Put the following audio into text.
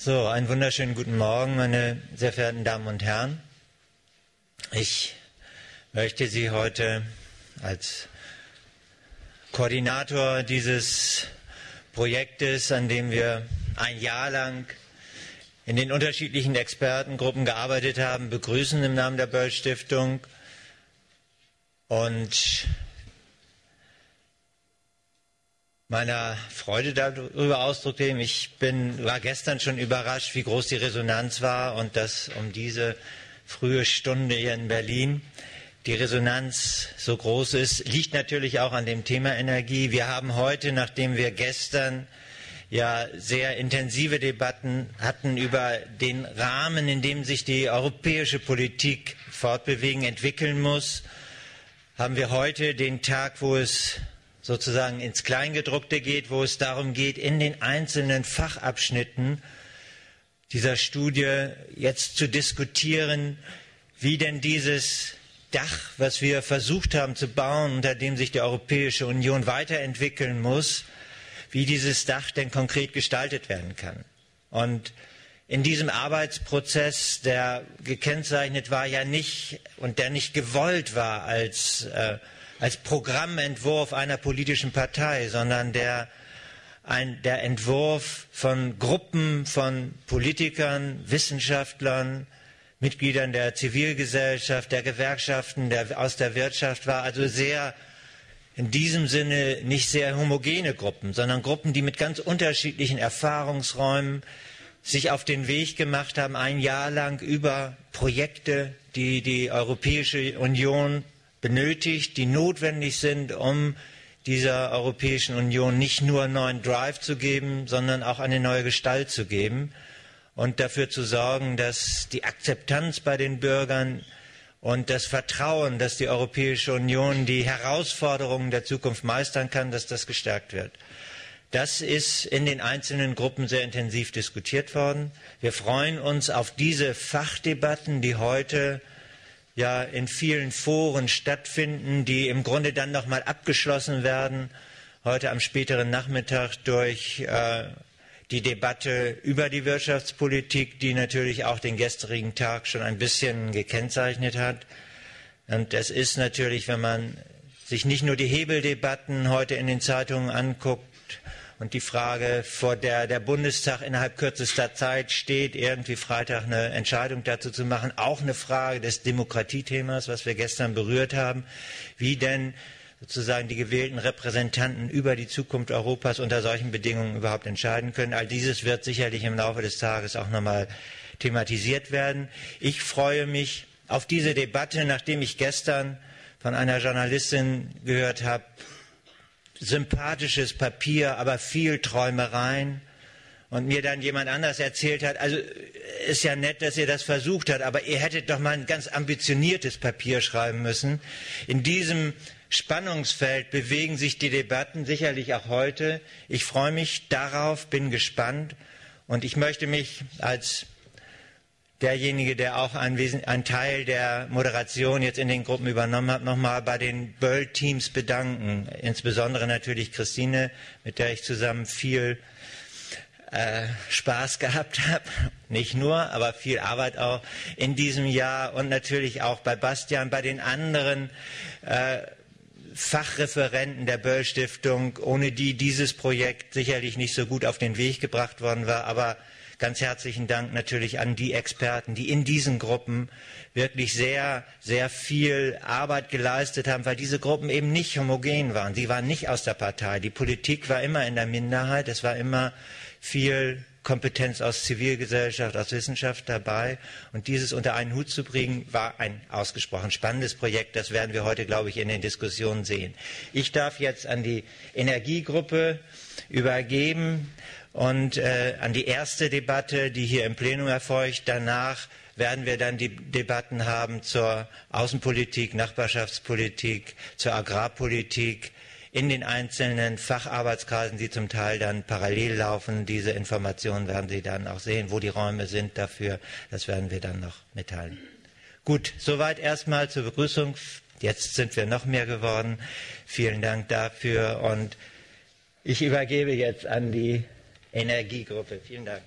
So, einen wunderschönen guten Morgen, meine sehr verehrten Damen und Herren. Ich möchte Sie heute als Koordinator dieses Projektes, an dem wir ein Jahr lang in den unterschiedlichen Expertengruppen gearbeitet haben, begrüßen im Namen der Böll Stiftung und meiner Freude darüber Ausdruck geben. Ich bin, war gestern schon überrascht, wie groß die Resonanz war und dass um diese frühe Stunde hier in Berlin die Resonanz so groß ist, liegt natürlich auch an dem Thema Energie. Wir haben heute, nachdem wir gestern ja sehr intensive Debatten hatten über den Rahmen, in dem sich die europäische Politik fortbewegen, entwickeln muss, haben wir heute den Tag, wo es sozusagen ins Kleingedruckte geht, wo es darum geht, in den einzelnen Fachabschnitten dieser Studie jetzt zu diskutieren, wie denn dieses Dach, was wir versucht haben zu bauen, unter dem sich die Europäische Union weiterentwickeln muss, wie dieses Dach denn konkret gestaltet werden kann. Und in diesem Arbeitsprozess, der gekennzeichnet war ja nicht und der nicht gewollt war als äh, als Programmentwurf einer politischen Partei, sondern der, ein, der Entwurf von Gruppen von Politikern, Wissenschaftlern, Mitgliedern der Zivilgesellschaft, der Gewerkschaften, der, aus der Wirtschaft war. Also sehr in diesem Sinne nicht sehr homogene Gruppen, sondern Gruppen, die mit ganz unterschiedlichen Erfahrungsräumen sich auf den Weg gemacht haben, ein Jahr lang über Projekte, die die Europäische Union benötigt, die notwendig sind, um dieser Europäischen Union nicht nur einen neuen Drive zu geben, sondern auch eine neue Gestalt zu geben und dafür zu sorgen, dass die Akzeptanz bei den Bürgern und das Vertrauen, dass die Europäische Union die Herausforderungen der Zukunft meistern kann, dass das gestärkt wird. Das ist in den einzelnen Gruppen sehr intensiv diskutiert worden. Wir freuen uns auf diese Fachdebatten, die heute ja in vielen Foren stattfinden, die im Grunde dann nochmal abgeschlossen werden, heute am späteren Nachmittag durch äh, die Debatte über die Wirtschaftspolitik, die natürlich auch den gestrigen Tag schon ein bisschen gekennzeichnet hat. Und es ist natürlich, wenn man sich nicht nur die Hebeldebatten heute in den Zeitungen anguckt, und die Frage, vor der der Bundestag innerhalb kürzester Zeit steht, irgendwie Freitag eine Entscheidung dazu zu machen, auch eine Frage des Demokratiethemas, was wir gestern berührt haben, wie denn sozusagen die gewählten Repräsentanten über die Zukunft Europas unter solchen Bedingungen überhaupt entscheiden können. All dieses wird sicherlich im Laufe des Tages auch nochmal thematisiert werden. Ich freue mich auf diese Debatte, nachdem ich gestern von einer Journalistin gehört habe, sympathisches Papier, aber viel Träumereien. Und mir dann jemand anders erzählt hat, also ist ja nett, dass ihr das versucht habt, aber ihr hättet doch mal ein ganz ambitioniertes Papier schreiben müssen. In diesem Spannungsfeld bewegen sich die Debatten sicherlich auch heute. Ich freue mich darauf, bin gespannt und ich möchte mich als derjenige, der auch einen, Teil der Moderation jetzt in den Gruppen übernommen hat, nochmal bei den Böll-Teams bedanken. Insbesondere natürlich Christine, mit der ich zusammen viel äh, Spaß gehabt habe. Nicht nur, aber viel Arbeit auch in diesem Jahr und natürlich auch bei Bastian, bei den anderen äh, Fachreferenten der Böll Stiftung, ohne die dieses Projekt sicherlich nicht so gut auf den Weg gebracht worden war. Aber Ganz herzlichen Dank natürlich an die Experten, die in diesen Gruppen wirklich sehr, sehr viel Arbeit geleistet haben, weil diese Gruppen eben nicht homogen waren. Sie waren nicht aus der Partei. Die Politik war immer in der Minderheit. Es war immer viel Kompetenz aus Zivilgesellschaft, aus Wissenschaft dabei. Und dieses unter einen Hut zu bringen, war ein ausgesprochen spannendes Projekt. Das werden wir heute, glaube ich, in den Diskussionen sehen. Ich darf jetzt an die Energiegruppe übergeben und äh, an die erste Debatte, die hier im Plenum erfolgt. Danach werden wir dann die Debatten haben zur Außenpolitik, Nachbarschaftspolitik, zur Agrarpolitik in den einzelnen Facharbeitskreisen, die zum Teil dann parallel laufen. Diese Informationen werden Sie dann auch sehen, wo die Räume sind dafür. Das werden wir dann noch mitteilen. Gut, soweit erstmal zur Begrüßung. Jetzt sind wir noch mehr geworden. Vielen Dank dafür und ich übergebe jetzt an die Energiegruppe. Vielen Dank.